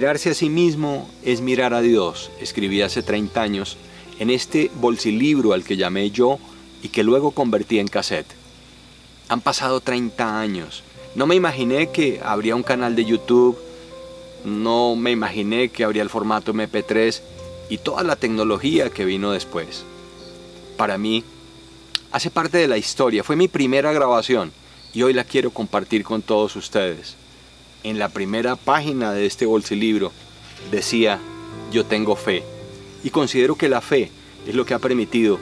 Mirarse a sí mismo es mirar a Dios, escribí hace 30 años en este bolsilibro al que llamé yo y que luego convertí en cassette. Han pasado 30 años. No me imaginé que habría un canal de YouTube, no me imaginé que habría el formato MP3 y toda la tecnología que vino después. Para mí, hace parte de la historia, fue mi primera grabación y hoy la quiero compartir con todos ustedes. En la primera página de este bolsilibro decía, yo tengo fe y considero que la fe es lo que ha permitido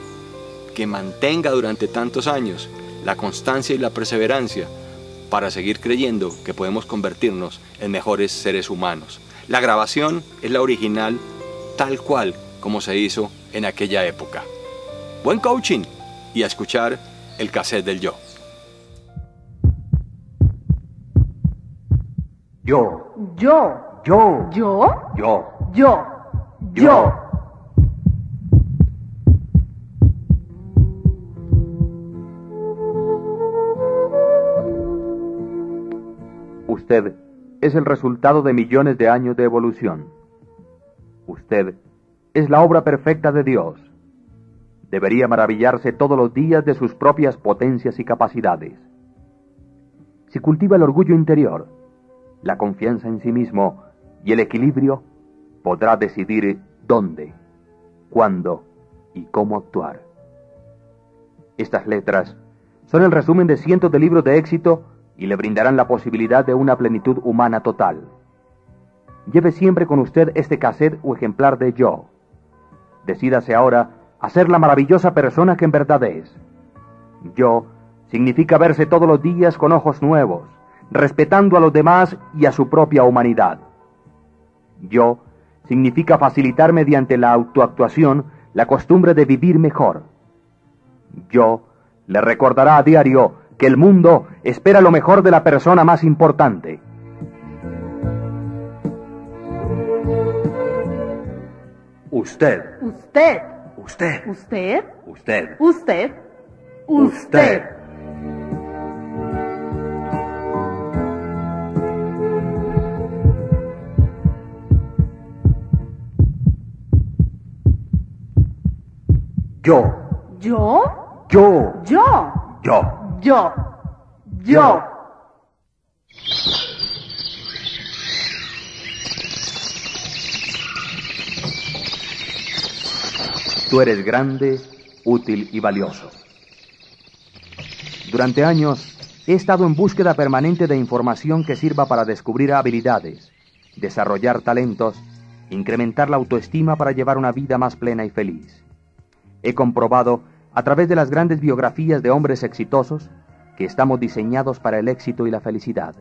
que mantenga durante tantos años la constancia y la perseverancia para seguir creyendo que podemos convertirnos en mejores seres humanos. La grabación es la original tal cual como se hizo en aquella época. Buen coaching y a escuchar el cassette del yo. Yo. Yo. Yo. Yo. Yo. Yo. Yo. Usted es el resultado de millones de años de evolución. Usted es la obra perfecta de Dios. Debería maravillarse todos los días de sus propias potencias y capacidades. Si cultiva el orgullo interior, la confianza en sí mismo y el equilibrio, podrá decidir dónde, cuándo y cómo actuar. Estas letras son el resumen de cientos de libros de éxito y le brindarán la posibilidad de una plenitud humana total. Lleve siempre con usted este cassette o ejemplar de yo. Decídase ahora a ser la maravillosa persona que en verdad es. Yo significa verse todos los días con ojos nuevos, respetando a los demás y a su propia humanidad. Yo significa facilitar mediante la autoactuación la costumbre de vivir mejor. Yo le recordará a diario que el mundo espera lo mejor de la persona más importante. Usted. Usted. Usted. Usted. Usted. Usted. Usted. Yo. Yo. Yo. Yo. Yo. Yo. Yo. Tú eres grande, útil y valioso. Durante años he estado en búsqueda permanente de información que sirva para descubrir habilidades, desarrollar talentos, incrementar la autoestima para llevar una vida más plena y feliz. He comprobado, a través de las grandes biografías de hombres exitosos, que estamos diseñados para el éxito y la felicidad.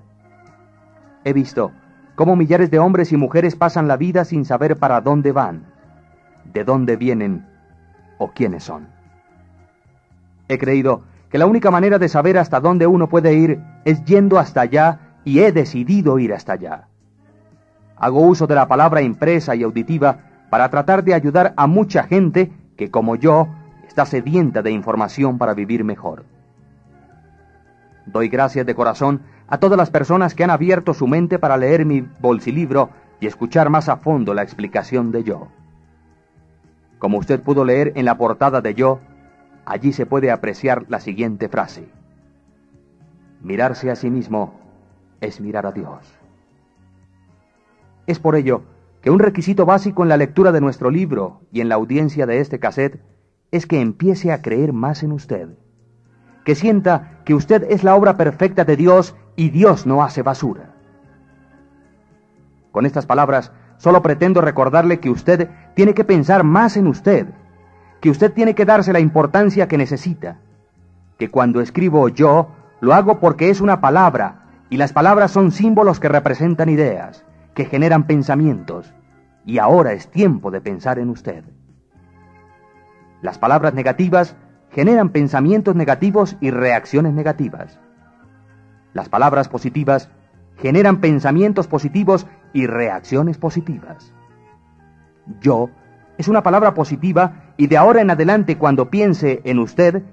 He visto cómo millares de hombres y mujeres pasan la vida sin saber para dónde van, de dónde vienen o quiénes son. He creído que la única manera de saber hasta dónde uno puede ir es yendo hasta allá y he decidido ir hasta allá. Hago uso de la palabra impresa y auditiva para tratar de ayudar a mucha gente que, como yo, está sedienta de información para vivir mejor. Doy gracias de corazón a todas las personas que han abierto su mente para leer mi bolsilibro y escuchar más a fondo la explicación de yo. Como usted pudo leer en la portada de Yo, allí se puede apreciar la siguiente frase. Mirarse a sí mismo es mirar a Dios. Es por ello que un requisito básico en la lectura de nuestro libro y en la audiencia de este cassette es que empiece a creer más en usted. Que sienta que usted es la obra perfecta de Dios y Dios no hace basura. Con estas palabras, Solo pretendo recordarle que usted tiene que pensar más en usted, que usted tiene que darse la importancia que necesita, que cuando escribo yo, lo hago porque es una palabra, y las palabras son símbolos que representan ideas, que generan pensamientos, y ahora es tiempo de pensar en usted. Las palabras negativas generan pensamientos negativos y reacciones negativas. Las palabras positivas generan pensamientos positivos y reacciones positivas. Yo es una palabra positiva y de ahora en adelante cuando piense en usted,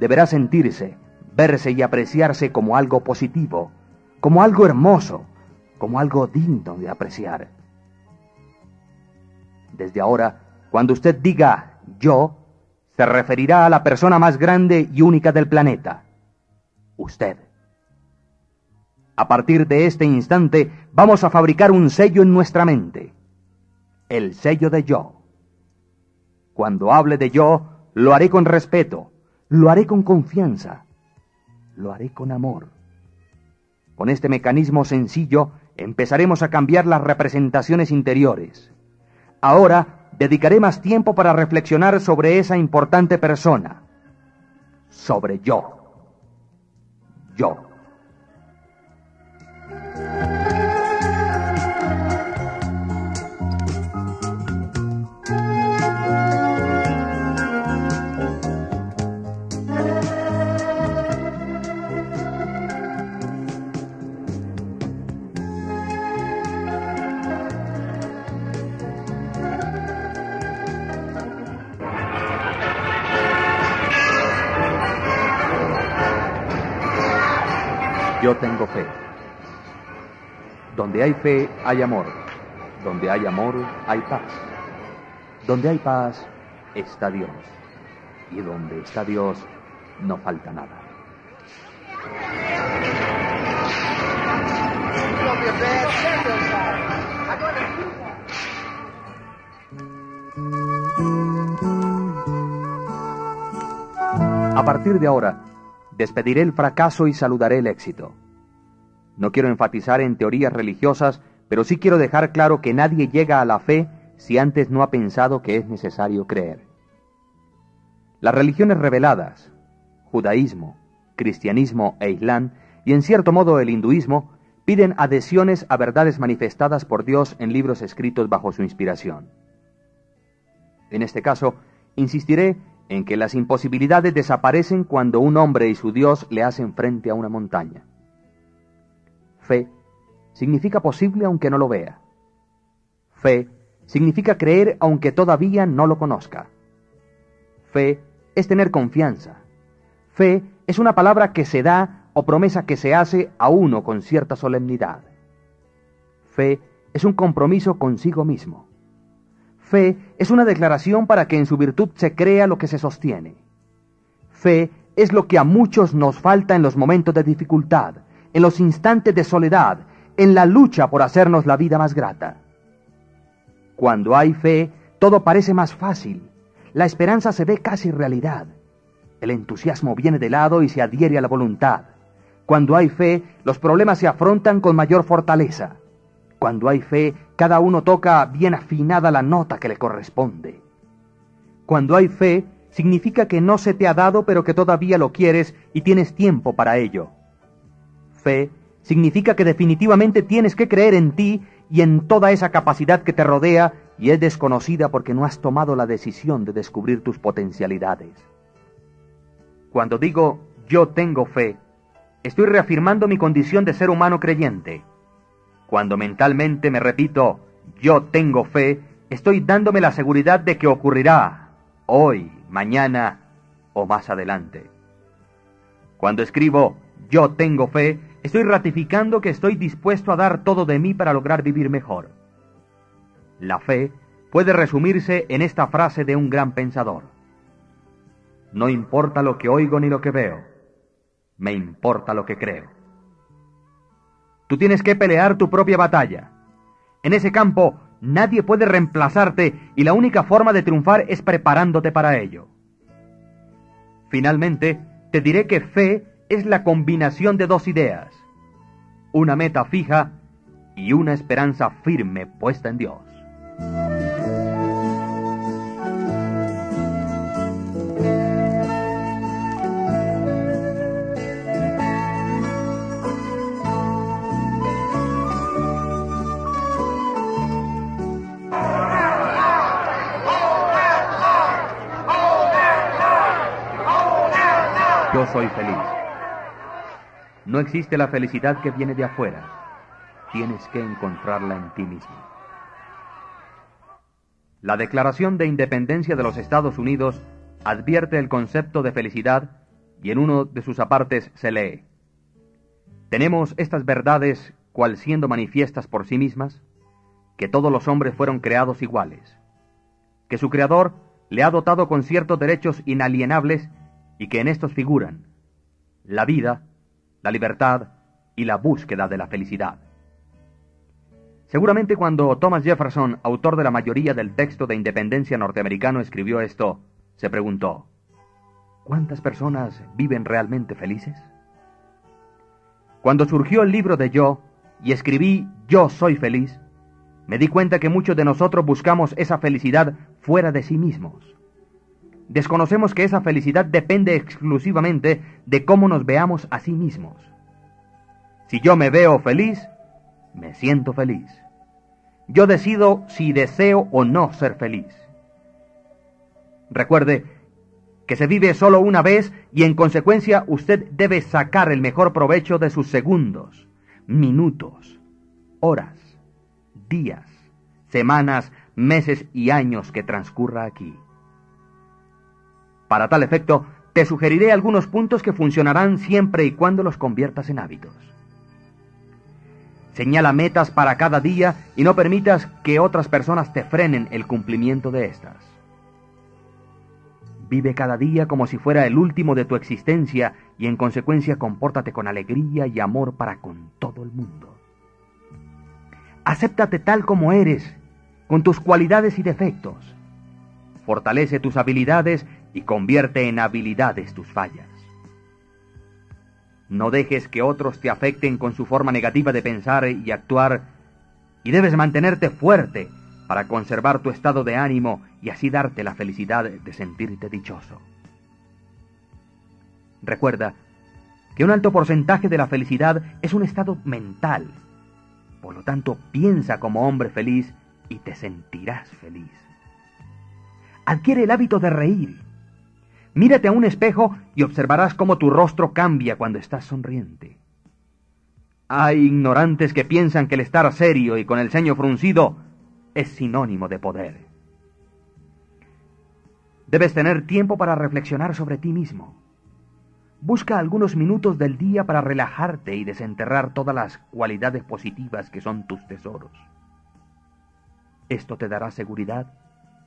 deberá sentirse, verse y apreciarse como algo positivo, como algo hermoso, como algo digno de apreciar. Desde ahora, cuando usted diga yo, se referirá a la persona más grande y única del planeta, usted. A partir de este instante vamos a fabricar un sello en nuestra mente, el sello de yo. Cuando hable de yo, lo haré con respeto, lo haré con confianza, lo haré con amor. Con este mecanismo sencillo empezaremos a cambiar las representaciones interiores. Ahora dedicaré más tiempo para reflexionar sobre esa importante persona, sobre yo. Yo. Yo tengo fe. Donde hay fe hay amor. Donde hay amor hay paz. Donde hay paz está Dios. Y donde está Dios no falta nada. A partir de ahora, despediré el fracaso y saludaré el éxito. No quiero enfatizar en teorías religiosas, pero sí quiero dejar claro que nadie llega a la fe si antes no ha pensado que es necesario creer. Las religiones reveladas, judaísmo, cristianismo e islam, y en cierto modo el hinduismo, piden adhesiones a verdades manifestadas por Dios en libros escritos bajo su inspiración. En este caso, insistiré en que las imposibilidades desaparecen cuando un hombre y su Dios le hacen frente a una montaña. Fe significa posible aunque no lo vea. Fe significa creer aunque todavía no lo conozca. Fe es tener confianza. Fe es una palabra que se da o promesa que se hace a uno con cierta solemnidad. Fe es un compromiso consigo mismo. Fe es una declaración para que en su virtud se crea lo que se sostiene. Fe es lo que a muchos nos falta en los momentos de dificultad, en los instantes de soledad, en la lucha por hacernos la vida más grata. Cuando hay fe, todo parece más fácil. La esperanza se ve casi realidad. El entusiasmo viene de lado y se adhiere a la voluntad. Cuando hay fe, los problemas se afrontan con mayor fortaleza. Cuando hay fe, cada uno toca bien afinada la nota que le corresponde. Cuando hay fe, significa que no se te ha dado pero que todavía lo quieres y tienes tiempo para ello. Fe significa que definitivamente tienes que creer en ti y en toda esa capacidad que te rodea y es desconocida porque no has tomado la decisión de descubrir tus potencialidades. Cuando digo yo tengo fe, estoy reafirmando mi condición de ser humano creyente. Cuando mentalmente me repito, yo tengo fe, estoy dándome la seguridad de que ocurrirá hoy, mañana o más adelante. Cuando escribo, yo tengo fe, estoy ratificando que estoy dispuesto a dar todo de mí para lograr vivir mejor. La fe puede resumirse en esta frase de un gran pensador. No importa lo que oigo ni lo que veo, me importa lo que creo. Tú tienes que pelear tu propia batalla. En ese campo nadie puede reemplazarte y la única forma de triunfar es preparándote para ello. Finalmente, te diré que fe es la combinación de dos ideas, una meta fija y una esperanza firme puesta en Dios. Soy feliz. No existe la felicidad que viene de afuera. Tienes que encontrarla en ti mismo. La Declaración de Independencia de los Estados Unidos advierte el concepto de felicidad y en uno de sus apartes se lee, Tenemos estas verdades cual siendo manifiestas por sí mismas, que todos los hombres fueron creados iguales, que su Creador le ha dotado con ciertos derechos inalienables y que en estos figuran la vida, la libertad y la búsqueda de la felicidad. Seguramente cuando Thomas Jefferson, autor de la mayoría del texto de independencia norteamericano, escribió esto, se preguntó, ¿cuántas personas viven realmente felices? Cuando surgió el libro de Yo y escribí Yo soy feliz, me di cuenta que muchos de nosotros buscamos esa felicidad fuera de sí mismos. Desconocemos que esa felicidad depende exclusivamente de cómo nos veamos a sí mismos. Si yo me veo feliz, me siento feliz. Yo decido si deseo o no ser feliz. Recuerde que se vive solo una vez y en consecuencia usted debe sacar el mejor provecho de sus segundos, minutos, horas, días, semanas, meses y años que transcurra aquí. Para tal efecto, te sugeriré algunos puntos que funcionarán siempre y cuando los conviertas en hábitos. Señala metas para cada día y no permitas que otras personas te frenen el cumplimiento de estas. Vive cada día como si fuera el último de tu existencia y en consecuencia compórtate con alegría y amor para con todo el mundo. Acéptate tal como eres, con tus cualidades y defectos. Fortalece tus habilidades y convierte en habilidades tus fallas. No dejes que otros te afecten con su forma negativa de pensar y actuar, y debes mantenerte fuerte para conservar tu estado de ánimo y así darte la felicidad de sentirte dichoso. Recuerda que un alto porcentaje de la felicidad es un estado mental. Por lo tanto, piensa como hombre feliz y te sentirás feliz. Adquiere el hábito de reír Mírate a un espejo y observarás cómo tu rostro cambia cuando estás sonriente. Hay ignorantes que piensan que el estar serio y con el ceño fruncido es sinónimo de poder. Debes tener tiempo para reflexionar sobre ti mismo. Busca algunos minutos del día para relajarte y desenterrar todas las cualidades positivas que son tus tesoros. Esto te dará seguridad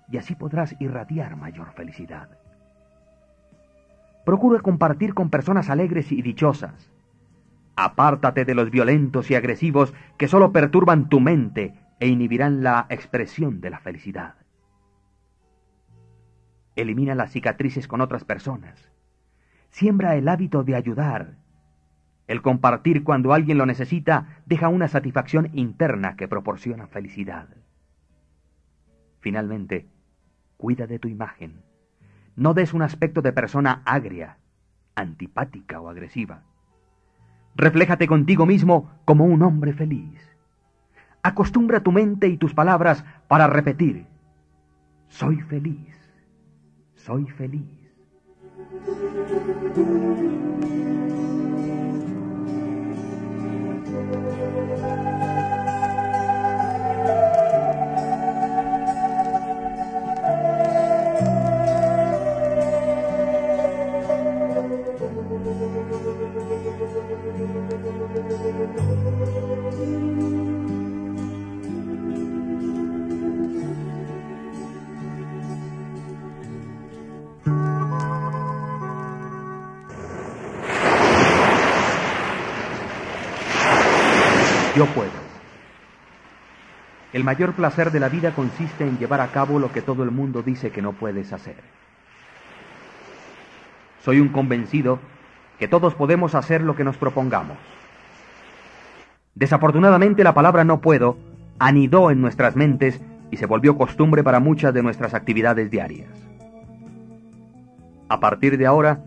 y así podrás irradiar mayor felicidad. Procura compartir con personas alegres y dichosas. Apártate de los violentos y agresivos que solo perturban tu mente e inhibirán la expresión de la felicidad. Elimina las cicatrices con otras personas. Siembra el hábito de ayudar. El compartir cuando alguien lo necesita deja una satisfacción interna que proporciona felicidad. Finalmente, cuida de tu imagen. No des un aspecto de persona agria, antipática o agresiva. Refléjate contigo mismo como un hombre feliz. Acostumbra tu mente y tus palabras para repetir, soy feliz, soy feliz. Yo puedo. El mayor placer de la vida consiste en llevar a cabo lo que todo el mundo dice que no puedes hacer. Soy un convencido que todos podemos hacer lo que nos propongamos. Desafortunadamente la palabra no puedo anidó en nuestras mentes y se volvió costumbre para muchas de nuestras actividades diarias. A partir de ahora,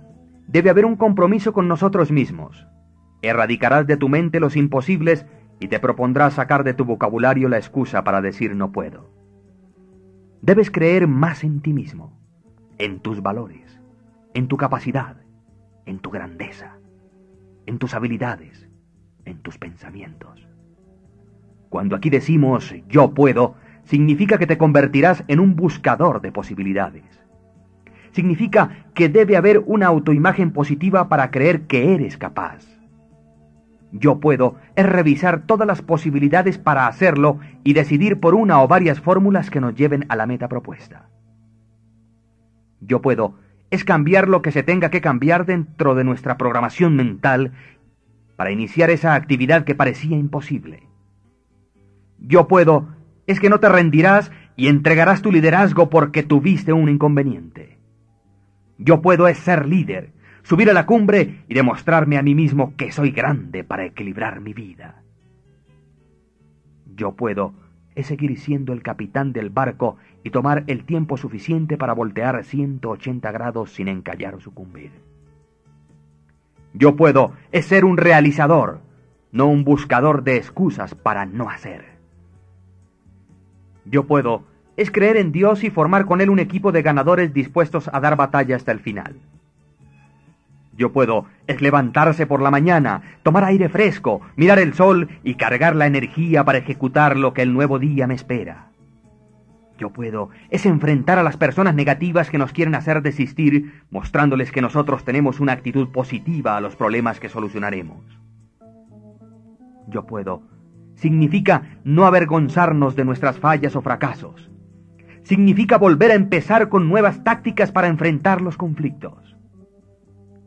debe haber un compromiso con nosotros mismos. Erradicarás de tu mente los imposibles y te propondrás sacar de tu vocabulario la excusa para decir no puedo. Debes creer más en ti mismo, en tus valores, en tu capacidad, en tu grandeza, en tus habilidades, en tus pensamientos. Cuando aquí decimos yo puedo, significa que te convertirás en un buscador de posibilidades. Significa que debe haber una autoimagen positiva para creer que eres capaz yo puedo es revisar todas las posibilidades para hacerlo y decidir por una o varias fórmulas que nos lleven a la meta propuesta. Yo puedo es cambiar lo que se tenga que cambiar dentro de nuestra programación mental para iniciar esa actividad que parecía imposible. Yo puedo es que no te rendirás y entregarás tu liderazgo porque tuviste un inconveniente. Yo puedo es ser líder, subir a la cumbre y demostrarme a mí mismo que soy grande para equilibrar mi vida. Yo puedo es seguir siendo el capitán del barco y tomar el tiempo suficiente para voltear 180 grados sin encallar o sucumbir. Yo puedo es ser un realizador, no un buscador de excusas para no hacer. Yo puedo es creer en Dios y formar con Él un equipo de ganadores dispuestos a dar batalla hasta el final. Yo puedo es levantarse por la mañana, tomar aire fresco, mirar el sol y cargar la energía para ejecutar lo que el nuevo día me espera. Yo puedo es enfrentar a las personas negativas que nos quieren hacer desistir, mostrándoles que nosotros tenemos una actitud positiva a los problemas que solucionaremos. Yo puedo significa no avergonzarnos de nuestras fallas o fracasos. Significa volver a empezar con nuevas tácticas para enfrentar los conflictos.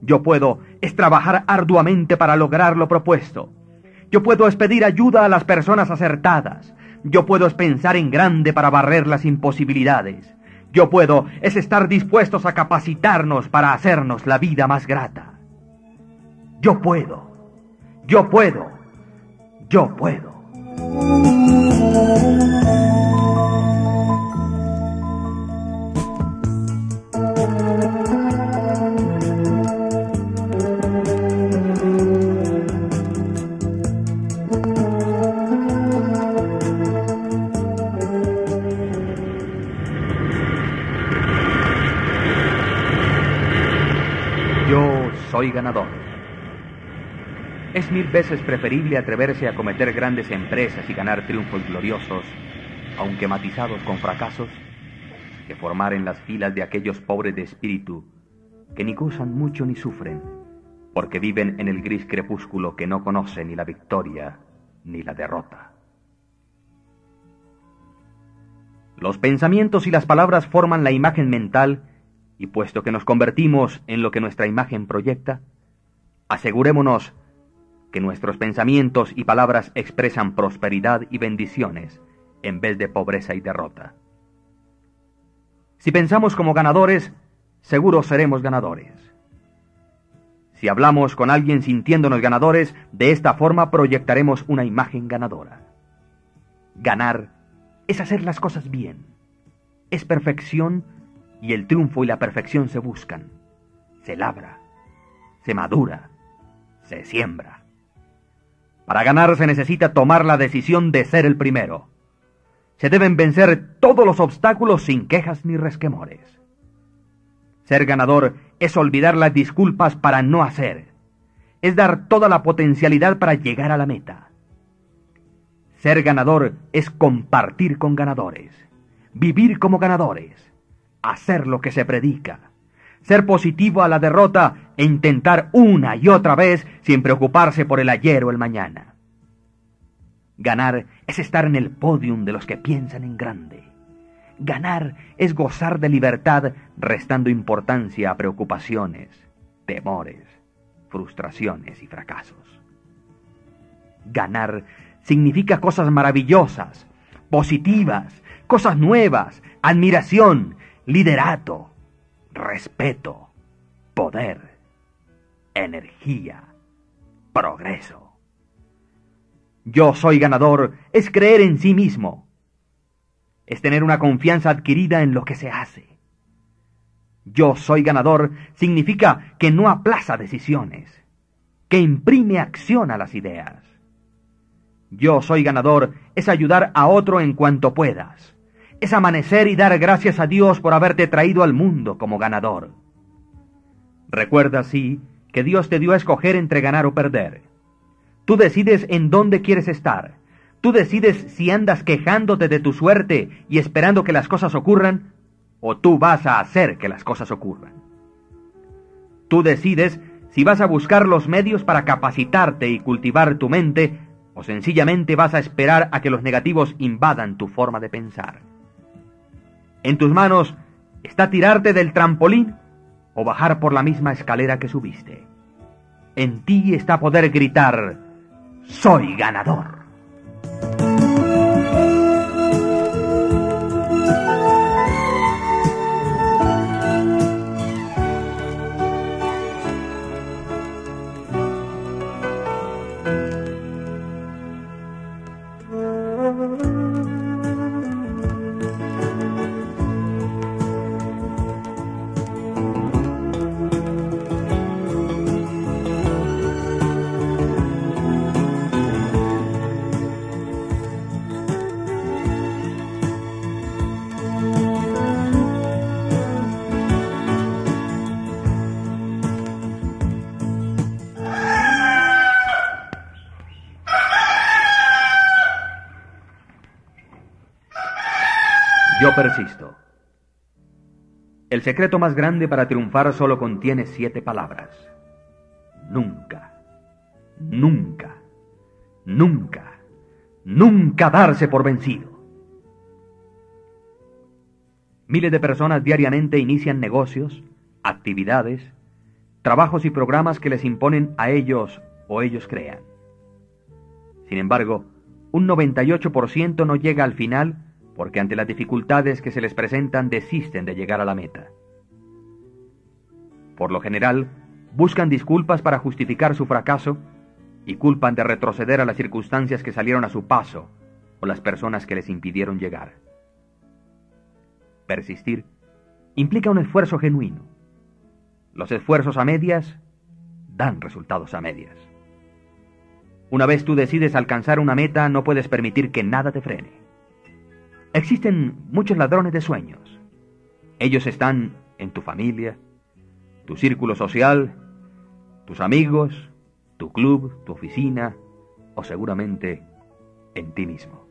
Yo puedo es trabajar arduamente para lograr lo propuesto. Yo puedo es pedir ayuda a las personas acertadas. Yo puedo es pensar en grande para barrer las imposibilidades. Yo puedo es estar dispuestos a capacitarnos para hacernos la vida más grata. Yo puedo. Yo puedo. Yo puedo. Soy ganador. Es mil veces preferible atreverse a cometer grandes empresas y ganar triunfos gloriosos, aunque matizados con fracasos, que formar en las filas de aquellos pobres de espíritu que ni gozan mucho ni sufren, porque viven en el gris crepúsculo que no conoce ni la victoria ni la derrota. Los pensamientos y las palabras forman la imagen mental y puesto que nos convertimos en lo que nuestra imagen proyecta, asegurémonos que nuestros pensamientos y palabras expresan prosperidad y bendiciones en vez de pobreza y derrota. Si pensamos como ganadores, seguro seremos ganadores. Si hablamos con alguien sintiéndonos ganadores, de esta forma proyectaremos una imagen ganadora. Ganar es hacer las cosas bien. Es perfección y el triunfo y la perfección se buscan. Se labra, se madura, se siembra. Para ganar se necesita tomar la decisión de ser el primero. Se deben vencer todos los obstáculos sin quejas ni resquemores. Ser ganador es olvidar las disculpas para no hacer. Es dar toda la potencialidad para llegar a la meta. Ser ganador es compartir con ganadores, vivir como ganadores, hacer lo que se predica, ser positivo a la derrota e intentar una y otra vez sin preocuparse por el ayer o el mañana. Ganar es estar en el podium de los que piensan en grande. Ganar es gozar de libertad restando importancia a preocupaciones, temores, frustraciones y fracasos. Ganar significa cosas maravillosas, positivas, cosas nuevas, admiración, liderato, respeto, poder, energía, progreso. Yo soy ganador es creer en sí mismo, es tener una confianza adquirida en lo que se hace. Yo soy ganador significa que no aplaza decisiones, que imprime acción a las ideas. Yo soy ganador es ayudar a otro en cuanto puedas es amanecer y dar gracias a Dios por haberte traído al mundo como ganador. Recuerda, sí, que Dios te dio a escoger entre ganar o perder. Tú decides en dónde quieres estar. Tú decides si andas quejándote de tu suerte y esperando que las cosas ocurran, o tú vas a hacer que las cosas ocurran. Tú decides si vas a buscar los medios para capacitarte y cultivar tu mente, o sencillamente vas a esperar a que los negativos invadan tu forma de pensar. En tus manos está tirarte del trampolín o bajar por la misma escalera que subiste. En ti está poder gritar, soy ganador. Persisto. El secreto más grande para triunfar solo contiene siete palabras. Nunca, nunca, nunca, nunca darse por vencido. Miles de personas diariamente inician negocios, actividades, trabajos y programas que les imponen a ellos o ellos crean. Sin embargo, un 98% no llega al final porque ante las dificultades que se les presentan desisten de llegar a la meta. Por lo general, buscan disculpas para justificar su fracaso y culpan de retroceder a las circunstancias que salieron a su paso o las personas que les impidieron llegar. Persistir implica un esfuerzo genuino. Los esfuerzos a medias dan resultados a medias. Una vez tú decides alcanzar una meta, no puedes permitir que nada te frene. Existen muchos ladrones de sueños. Ellos están en tu familia, tu círculo social, tus amigos, tu club, tu oficina o seguramente en ti mismo.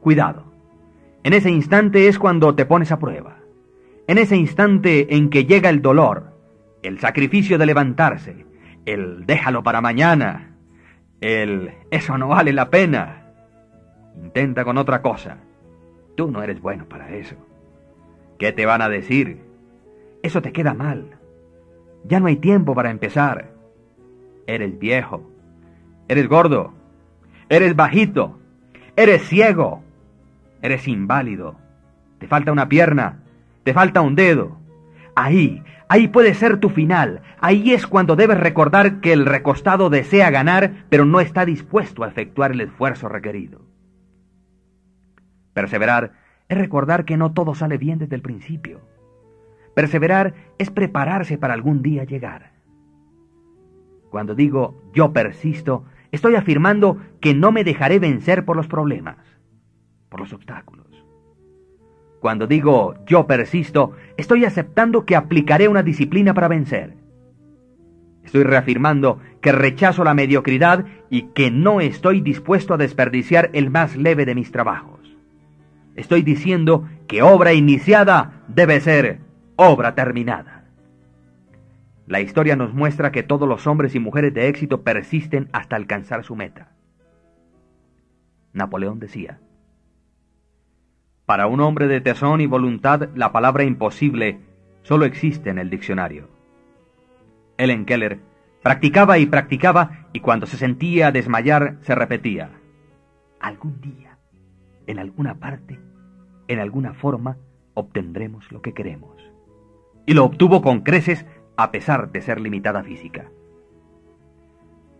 Cuidado. En ese instante es cuando te pones a prueba. En ese instante en que llega el dolor, el sacrificio de levantarse, el déjalo para mañana, el eso no vale la pena, Intenta con otra cosa. Tú no eres bueno para eso. ¿Qué te van a decir? Eso te queda mal. Ya no hay tiempo para empezar. Eres viejo. Eres gordo. Eres bajito. Eres ciego. Eres inválido. Te falta una pierna. Te falta un dedo. Ahí, ahí puede ser tu final. Ahí es cuando debes recordar que el recostado desea ganar, pero no está dispuesto a efectuar el esfuerzo requerido. Perseverar es recordar que no todo sale bien desde el principio. Perseverar es prepararse para algún día llegar. Cuando digo yo persisto, estoy afirmando que no me dejaré vencer por los problemas, por los obstáculos. Cuando digo yo persisto, estoy aceptando que aplicaré una disciplina para vencer. Estoy reafirmando que rechazo la mediocridad y que no estoy dispuesto a desperdiciar el más leve de mis trabajos. Estoy diciendo que obra iniciada debe ser obra terminada. La historia nos muestra que todos los hombres y mujeres de éxito persisten hasta alcanzar su meta. Napoleón decía, para un hombre de tesón y voluntad la palabra imposible solo existe en el diccionario. Ellen Keller practicaba y practicaba y cuando se sentía desmayar se repetía, algún día en alguna parte, en alguna forma, obtendremos lo que queremos. Y lo obtuvo con creces a pesar de ser limitada física.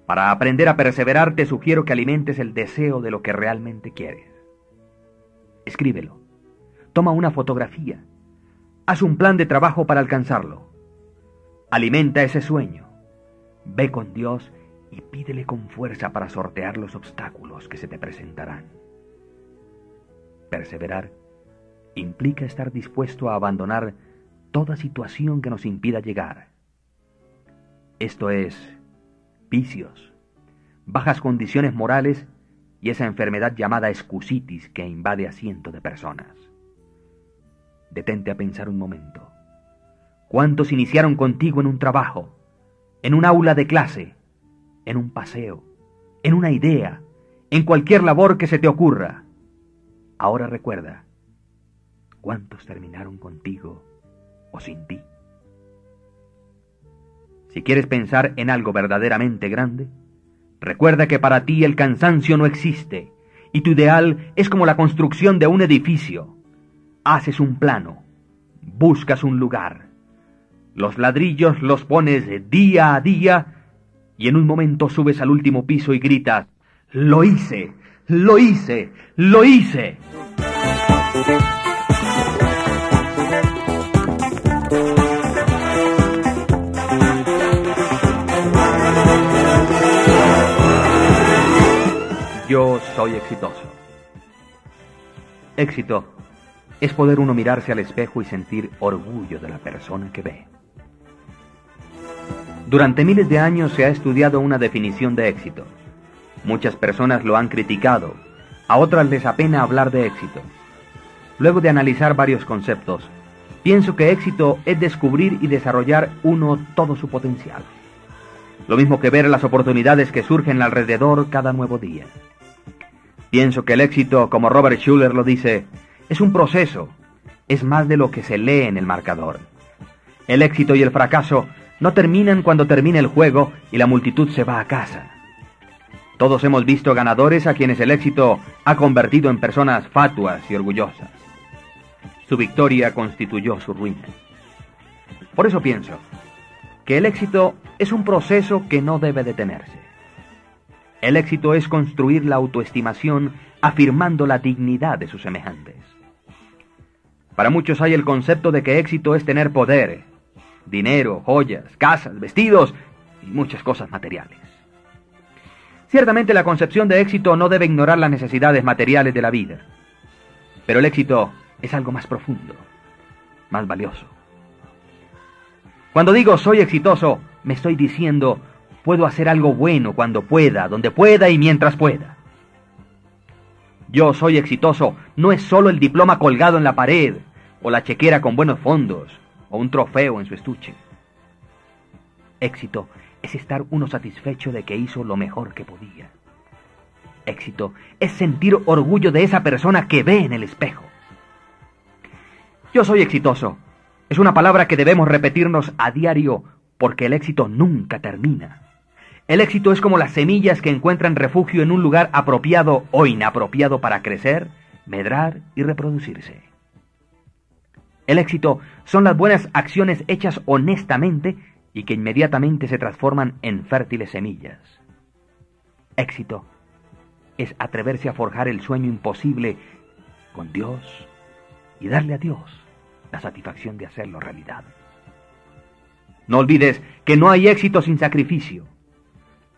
Para aprender a perseverar te sugiero que alimentes el deseo de lo que realmente quieres. Escríbelo. Toma una fotografía. Haz un plan de trabajo para alcanzarlo. Alimenta ese sueño. Ve con Dios y pídele con fuerza para sortear los obstáculos que se te presentarán. Perseverar implica estar dispuesto a abandonar toda situación que nos impida llegar. Esto es vicios, bajas condiciones morales y esa enfermedad llamada excusitis que invade a cientos de personas. Detente a pensar un momento. ¿Cuántos iniciaron contigo en un trabajo, en un aula de clase, en un paseo, en una idea, en cualquier labor que se te ocurra? Ahora recuerda, cuántos terminaron contigo o sin ti. Si quieres pensar en algo verdaderamente grande, recuerda que para ti el cansancio no existe y tu ideal es como la construcción de un edificio. Haces un plano, buscas un lugar, los ladrillos los pones día a día y en un momento subes al último piso y gritas, lo hice, lo hice, lo hice. Yo soy exitoso. Éxito es poder uno mirarse al espejo y sentir orgullo de la persona que ve. Durante miles de años se ha estudiado una definición de éxito. Muchas personas lo han criticado, a otras les apena hablar de éxito. Luego de analizar varios conceptos, pienso que éxito es descubrir y desarrollar uno todo su potencial. Lo mismo que ver las oportunidades que surgen alrededor cada nuevo día. Pienso que el éxito, como Robert Schuller lo dice, es un proceso, es más de lo que se lee en el marcador. El éxito y el fracaso no terminan cuando termina el juego y la multitud se va a casa. Todos hemos visto ganadores a quienes el éxito ha convertido en personas fatuas y orgullosas. Su victoria constituyó su ruina. Por eso pienso que el éxito es un proceso que no debe detenerse. El éxito es construir la autoestimación afirmando la dignidad de sus semejantes. Para muchos hay el concepto de que éxito es tener poder, dinero, joyas, casas, vestidos y muchas cosas materiales. Ciertamente la concepción de éxito no debe ignorar las necesidades materiales de la vida, pero el éxito es algo más profundo, más valioso. Cuando digo soy exitoso, me estoy diciendo Puedo hacer algo bueno cuando pueda, donde pueda y mientras pueda. Yo soy exitoso no es solo el diploma colgado en la pared, o la chequera con buenos fondos, o un trofeo en su estuche. Éxito es estar uno satisfecho de que hizo lo mejor que podía. Éxito es sentir orgullo de esa persona que ve en el espejo. Yo soy exitoso. Es una palabra que debemos repetirnos a diario porque el éxito nunca termina. El éxito es como las semillas que encuentran refugio en un lugar apropiado o inapropiado para crecer, medrar y reproducirse. El éxito son las buenas acciones hechas honestamente y que inmediatamente se transforman en fértiles semillas. Éxito es atreverse a forjar el sueño imposible con Dios y darle a Dios la satisfacción de hacerlo realidad. No olvides que no hay éxito sin sacrificio.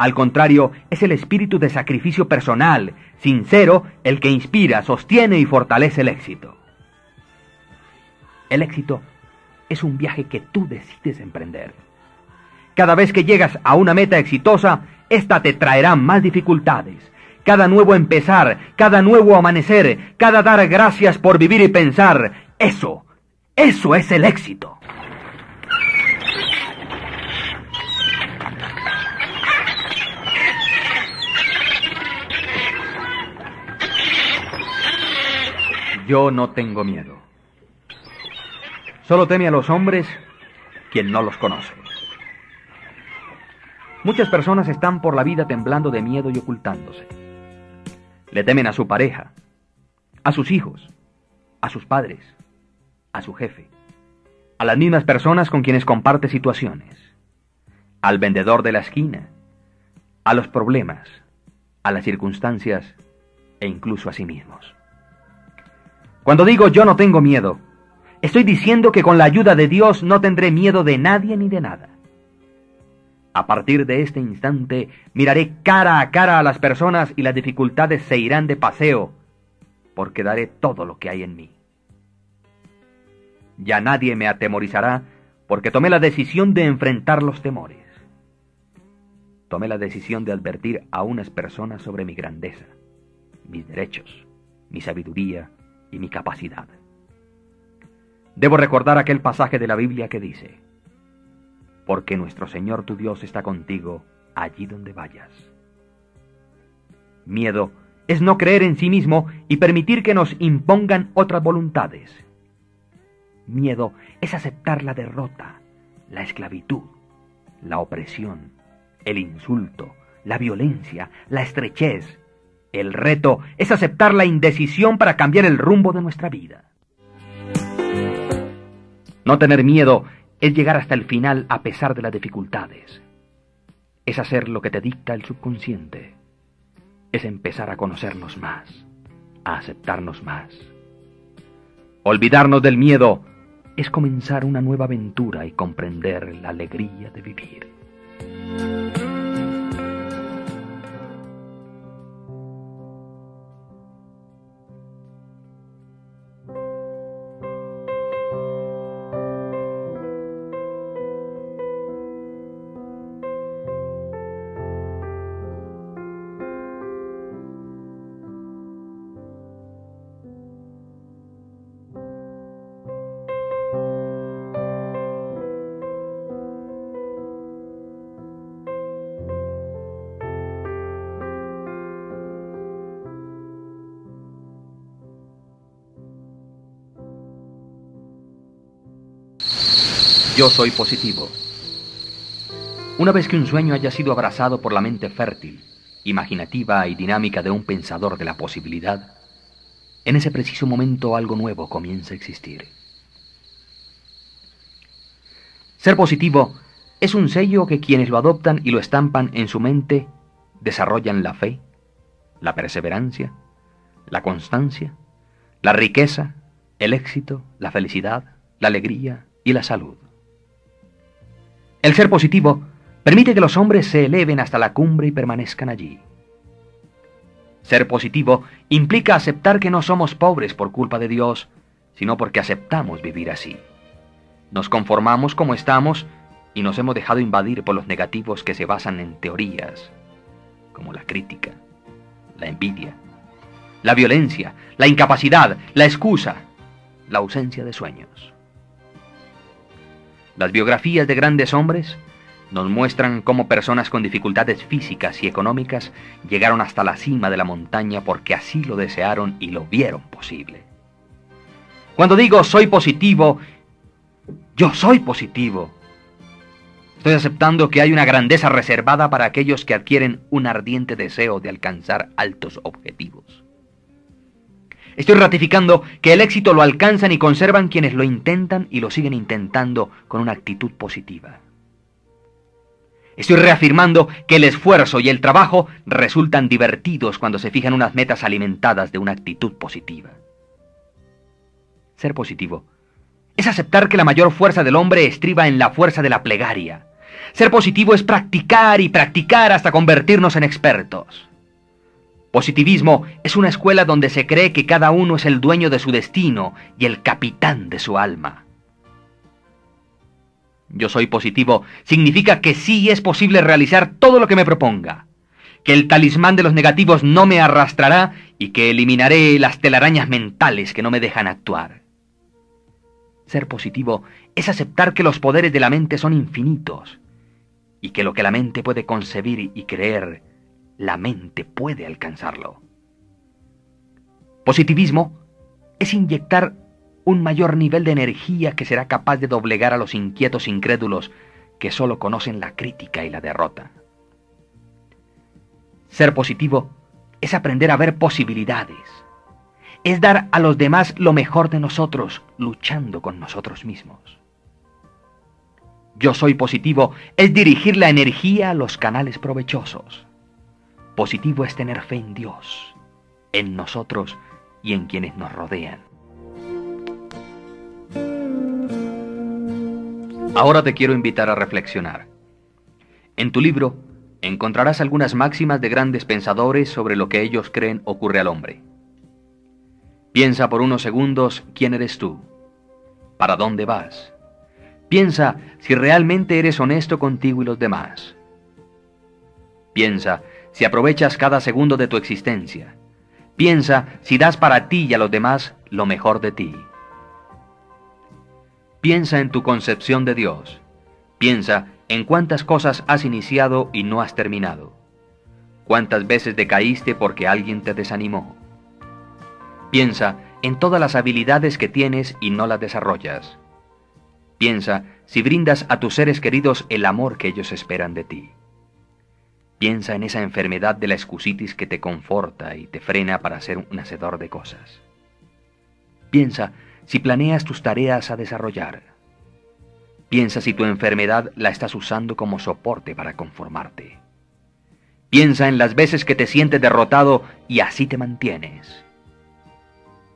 Al contrario, es el espíritu de sacrificio personal, sincero, el que inspira, sostiene y fortalece el éxito. El éxito es un viaje que tú decides emprender. Cada vez que llegas a una meta exitosa, ésta te traerá más dificultades. Cada nuevo empezar, cada nuevo amanecer, cada dar gracias por vivir y pensar, eso, eso es el éxito. Yo no tengo miedo. Solo teme a los hombres quien no los conoce. Muchas personas están por la vida temblando de miedo y ocultándose. Le temen a su pareja, a sus hijos, a sus padres, a su jefe, a las mismas personas con quienes comparte situaciones, al vendedor de la esquina, a los problemas, a las circunstancias e incluso a sí mismos. Cuando digo yo no tengo miedo, estoy diciendo que con la ayuda de Dios no tendré miedo de nadie ni de nada. A partir de este instante miraré cara a cara a las personas y las dificultades se irán de paseo, porque daré todo lo que hay en mí. Ya nadie me atemorizará porque tomé la decisión de enfrentar los temores. Tomé la decisión de advertir a unas personas sobre mi grandeza, mis derechos, mi sabiduría, y mi capacidad. Debo recordar aquel pasaje de la Biblia que dice, porque nuestro Señor tu Dios está contigo allí donde vayas. Miedo es no creer en sí mismo y permitir que nos impongan otras voluntades. miedo es aceptar la derrota, la esclavitud, la opresión, el insulto, la violencia, la estrechez. El reto es aceptar la indecisión para cambiar el rumbo de nuestra vida. No tener miedo es llegar hasta el final a pesar de las dificultades. Es hacer lo que te dicta el subconsciente. Es empezar a conocernos más, a aceptarnos más. Olvidarnos del miedo es comenzar una nueva aventura y comprender la alegría de vivir. Yo soy positivo. Una vez que un sueño haya sido abrazado por la mente fértil, imaginativa y dinámica de un pensador de la posibilidad, en ese preciso momento algo nuevo comienza a existir. Ser positivo es un sello que quienes lo adoptan y lo estampan en su mente desarrollan la fe, la perseverancia, la constancia, la riqueza, el éxito, la felicidad, la alegría y la salud. El ser positivo permite que los hombres se eleven hasta la cumbre y permanezcan allí. Ser positivo implica aceptar que no somos pobres por culpa de Dios, sino porque aceptamos vivir así. Nos conformamos como estamos y nos hemos dejado invadir por los negativos que se basan en teorías, como la crítica, la envidia, la violencia, la incapacidad, la excusa, la ausencia de sueños. Las biografías de grandes hombres nos muestran cómo personas con dificultades físicas y económicas llegaron hasta la cima de la montaña porque así lo desearon y lo vieron posible. Cuando digo soy positivo, yo soy positivo. Estoy aceptando que hay una grandeza reservada para aquellos que adquieren un ardiente deseo de alcanzar altos objetivos. Estoy ratificando que el éxito lo alcanzan y conservan quienes lo intentan y lo siguen intentando con una actitud positiva. Estoy reafirmando que el esfuerzo y el trabajo resultan divertidos cuando se fijan unas metas alimentadas de una actitud positiva. Ser positivo es aceptar que la mayor fuerza del hombre estriba en la fuerza de la plegaria. Ser positivo es practicar y practicar hasta convertirnos en expertos. Positivismo es una escuela donde se cree que cada uno es el dueño de su destino y el capitán de su alma. Yo soy positivo significa que sí es posible realizar todo lo que me proponga, que el talismán de los negativos no me arrastrará y que eliminaré las telarañas mentales que no me dejan actuar. Ser positivo es aceptar que los poderes de la mente son infinitos y que lo que la mente puede concebir y creer la mente puede alcanzarlo. Positivismo es inyectar un mayor nivel de energía que será capaz de doblegar a los inquietos incrédulos que solo conocen la crítica y la derrota. Ser positivo es aprender a ver posibilidades, es dar a los demás lo mejor de nosotros luchando con nosotros mismos. Yo soy positivo es dirigir la energía a los canales provechosos. Positivo es tener fe en Dios, en nosotros y en quienes nos rodean. Ahora te quiero invitar a reflexionar. En tu libro encontrarás algunas máximas de grandes pensadores sobre lo que ellos creen ocurre al hombre. Piensa por unos segundos quién eres tú, para dónde vas. Piensa si realmente eres honesto contigo y los demás. Piensa si aprovechas cada segundo de tu existencia. Piensa si das para ti y a los demás lo mejor de ti. Piensa en tu concepción de Dios. Piensa en cuántas cosas has iniciado y no has terminado. Cuántas veces decaíste porque alguien te desanimó. Piensa en todas las habilidades que tienes y no las desarrollas. Piensa si brindas a tus seres queridos el amor que ellos esperan de ti. Piensa en esa enfermedad de la excusitis que te conforta y te frena para ser un hacedor de cosas. Piensa si planeas tus tareas a desarrollar. Piensa si tu enfermedad la estás usando como soporte para conformarte. Piensa en las veces que te sientes derrotado y así te mantienes.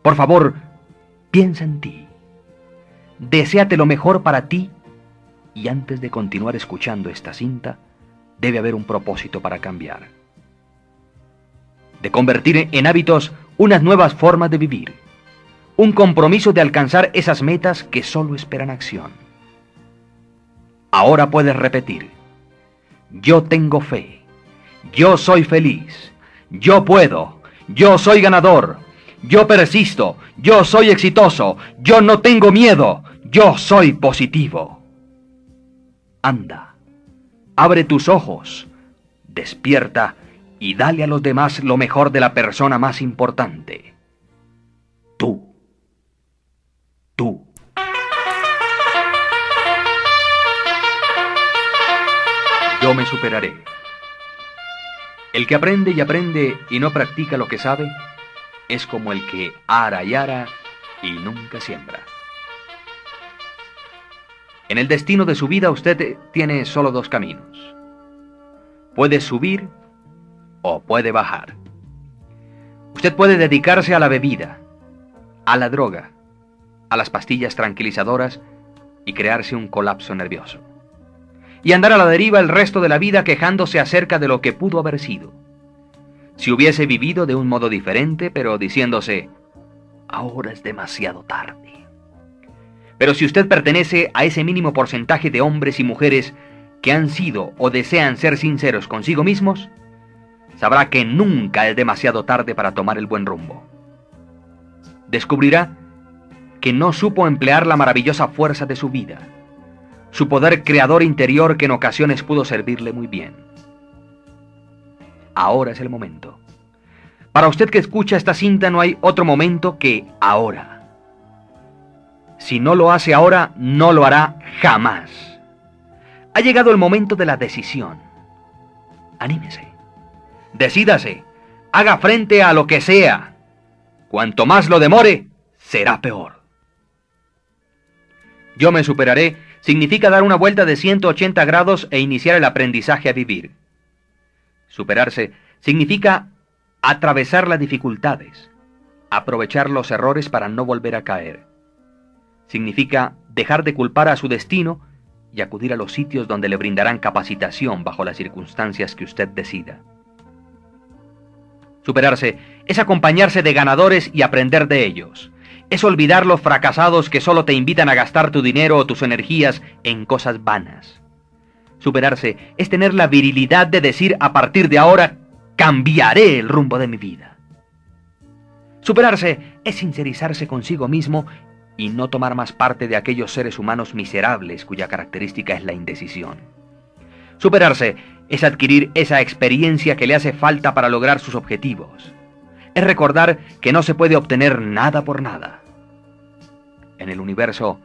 Por favor, piensa en ti. Deseate lo mejor para ti y antes de continuar escuchando esta cinta, debe haber un propósito para cambiar. De convertir en hábitos unas nuevas formas de vivir. Un compromiso de alcanzar esas metas que solo esperan acción. Ahora puedes repetir. Yo tengo fe. Yo soy feliz. Yo puedo. Yo soy ganador. Yo persisto. Yo soy exitoso. Yo no tengo miedo. Yo soy positivo. Anda Abre tus ojos, despierta y dale a los demás lo mejor de la persona más importante. Tú. Tú. Yo me superaré. El que aprende y aprende y no practica lo que sabe es como el que ara y ara y nunca siembra. En el destino de su vida usted tiene solo dos caminos. Puede subir o puede bajar. Usted puede dedicarse a la bebida, a la droga, a las pastillas tranquilizadoras y crearse un colapso nervioso. Y andar a la deriva el resto de la vida quejándose acerca de lo que pudo haber sido. Si hubiese vivido de un modo diferente, pero diciéndose, ahora es demasiado tarde. Pero si usted pertenece a ese mínimo porcentaje de hombres y mujeres que han sido o desean ser sinceros consigo mismos, sabrá que nunca es demasiado tarde para tomar el buen rumbo. Descubrirá que no supo emplear la maravillosa fuerza de su vida, su poder creador interior que en ocasiones pudo servirle muy bien. Ahora es el momento. Para usted que escucha esta cinta no hay otro momento que ahora. Si no lo hace ahora, no lo hará jamás. Ha llegado el momento de la decisión. Anímese. Decídase. Haga frente a lo que sea. Cuanto más lo demore, será peor. Yo me superaré significa dar una vuelta de 180 grados e iniciar el aprendizaje a vivir. Superarse significa atravesar las dificultades, aprovechar los errores para no volver a caer Significa dejar de culpar a su destino y acudir a los sitios donde le brindarán capacitación bajo las circunstancias que usted decida. Superarse es acompañarse de ganadores y aprender de ellos. Es olvidar los fracasados que solo te invitan a gastar tu dinero o tus energías en cosas vanas. Superarse es tener la virilidad de decir a partir de ahora cambiaré el rumbo de mi vida. Superarse es sincerizarse consigo mismo y no tomar más parte de aquellos seres humanos miserables cuya característica es la indecisión. Superarse es adquirir esa experiencia que le hace falta para lograr sus objetivos. Es recordar que no se puede obtener nada por nada. En el universo,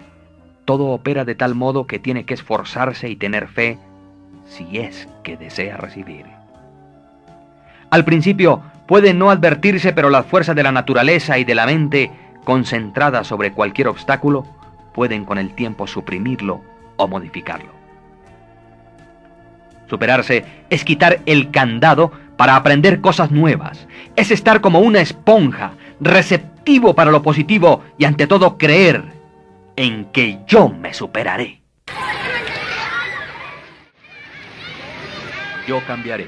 todo opera de tal modo que tiene que esforzarse y tener fe si es que desea recibir. Al principio puede no advertirse, pero las fuerzas de la naturaleza y de la mente concentradas sobre cualquier obstáculo, pueden con el tiempo suprimirlo o modificarlo. Superarse es quitar el candado para aprender cosas nuevas, es estar como una esponja, receptivo para lo positivo y ante todo creer en que yo me superaré. Yo cambiaré.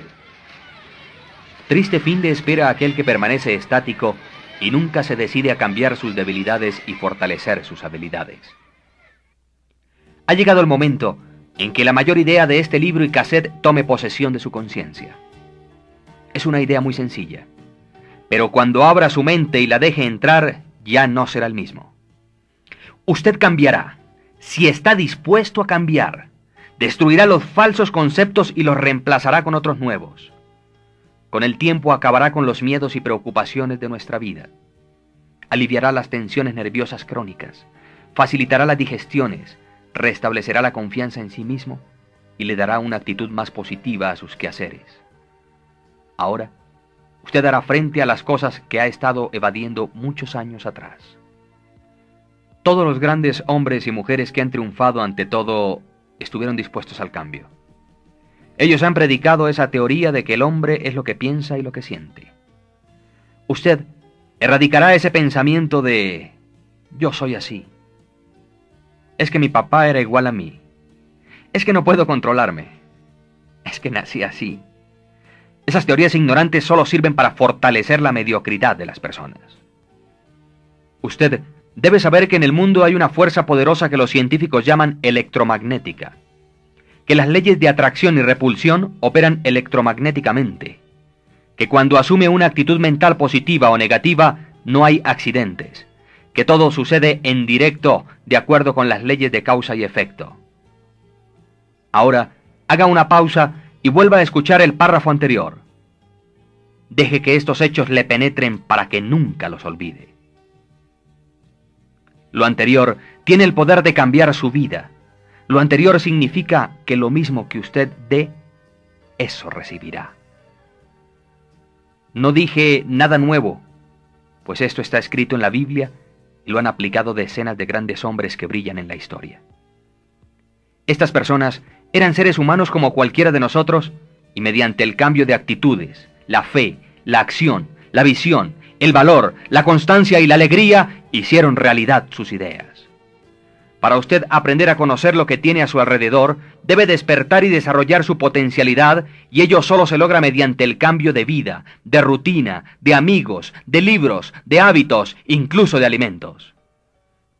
Triste fin de espera aquel que permanece estático y nunca se decide a cambiar sus debilidades y fortalecer sus habilidades. Ha llegado el momento en que la mayor idea de este libro y cassette tome posesión de su conciencia. Es una idea muy sencilla, pero cuando abra su mente y la deje entrar, ya no será el mismo. Usted cambiará, si está dispuesto a cambiar. Destruirá los falsos conceptos y los reemplazará con otros nuevos. Con el tiempo acabará con los miedos y preocupaciones de nuestra vida. Aliviará las tensiones nerviosas crónicas, facilitará las digestiones, restablecerá la confianza en sí mismo y le dará una actitud más positiva a sus quehaceres. Ahora, usted dará frente a las cosas que ha estado evadiendo muchos años atrás. Todos los grandes hombres y mujeres que han triunfado ante todo estuvieron dispuestos al cambio. Ellos han predicado esa teoría de que el hombre es lo que piensa y lo que siente. Usted erradicará ese pensamiento de yo soy así. Es que mi papá era igual a mí. Es que no puedo controlarme. Es que nací así. Esas teorías ignorantes solo sirven para fortalecer la mediocridad de las personas. Usted debe saber que en el mundo hay una fuerza poderosa que los científicos llaman electromagnética, que las leyes de atracción y repulsión operan electromagnéticamente, que cuando asume una actitud mental positiva o negativa no hay accidentes, que todo sucede en directo de acuerdo con las leyes de causa y efecto. Ahora, haga una pausa y vuelva a escuchar el párrafo anterior. Deje que estos hechos le penetren para que nunca los olvide. Lo anterior tiene el poder de cambiar su vida. Lo anterior significa que lo mismo que usted dé, eso recibirá. No dije nada nuevo, pues esto está escrito en la Biblia y lo han aplicado decenas de grandes hombres que brillan en la historia. Estas personas eran seres humanos como cualquiera de nosotros y mediante el cambio de actitudes, la fe, la acción, la visión, el valor, la constancia y la alegría hicieron realidad sus ideas. Para usted aprender a conocer lo que tiene a su alrededor, debe despertar y desarrollar su potencialidad, y ello solo se logra mediante el cambio de vida, de rutina, de amigos, de libros, de hábitos, incluso de alimentos.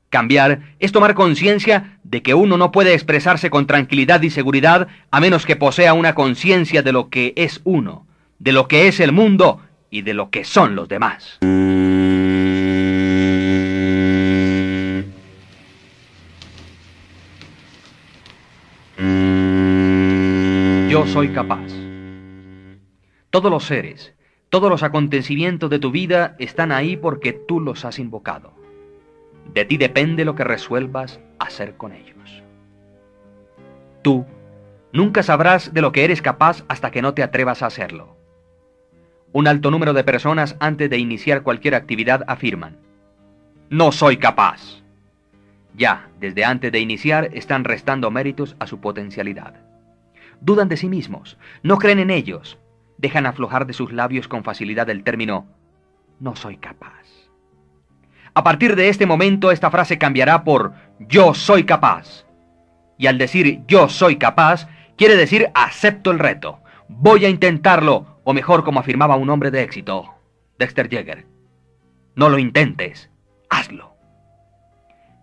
Cambiar es tomar conciencia de que uno no puede expresarse con tranquilidad y seguridad a menos que posea una conciencia de lo que es uno, de lo que es el mundo y de lo que son los demás. Soy capaz. Todos los seres, todos los acontecimientos de tu vida están ahí porque tú los has invocado. De ti depende lo que resuelvas hacer con ellos. Tú nunca sabrás de lo que eres capaz hasta que no te atrevas a hacerlo. Un alto número de personas antes de iniciar cualquier actividad afirman, no soy capaz. Ya, desde antes de iniciar, están restando méritos a su potencialidad dudan de sí mismos, no creen en ellos, dejan aflojar de sus labios con facilidad el término no soy capaz. A partir de este momento esta frase cambiará por yo soy capaz. Y al decir yo soy capaz, quiere decir acepto el reto, voy a intentarlo, o mejor como afirmaba un hombre de éxito, Dexter Jäger. No lo intentes, hazlo.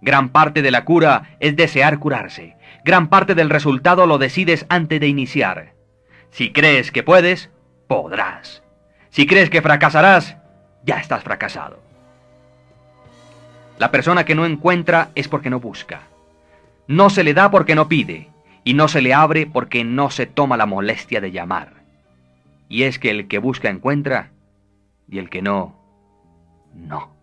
Gran parte de la cura es desear curarse, gran parte del resultado lo decides antes de iniciar. Si crees que puedes, podrás. Si crees que fracasarás, ya estás fracasado. La persona que no encuentra es porque no busca. No se le da porque no pide, y no se le abre porque no se toma la molestia de llamar. Y es que el que busca encuentra, y el que no, no.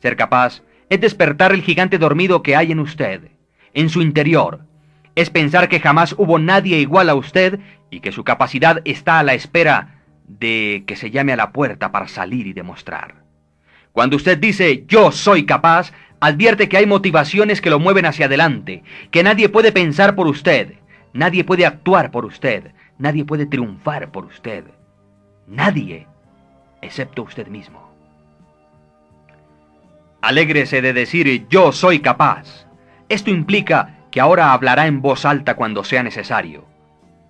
Ser capaz es despertar el gigante dormido que hay en usted en su interior. Es pensar que jamás hubo nadie igual a usted y que su capacidad está a la espera de que se llame a la puerta para salir y demostrar. Cuando usted dice yo soy capaz, advierte que hay motivaciones que lo mueven hacia adelante, que nadie puede pensar por usted, nadie puede actuar por usted, nadie puede triunfar por usted. Nadie, excepto usted mismo. Alégrese de decir yo soy capaz. Esto implica que ahora hablará en voz alta cuando sea necesario.